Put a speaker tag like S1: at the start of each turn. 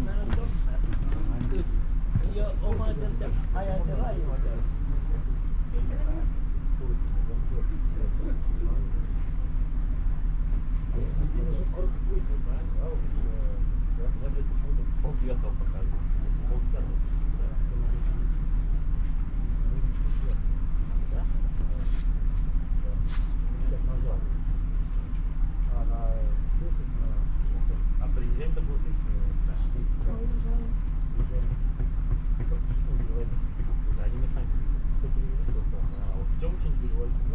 S1: Mm -hmm.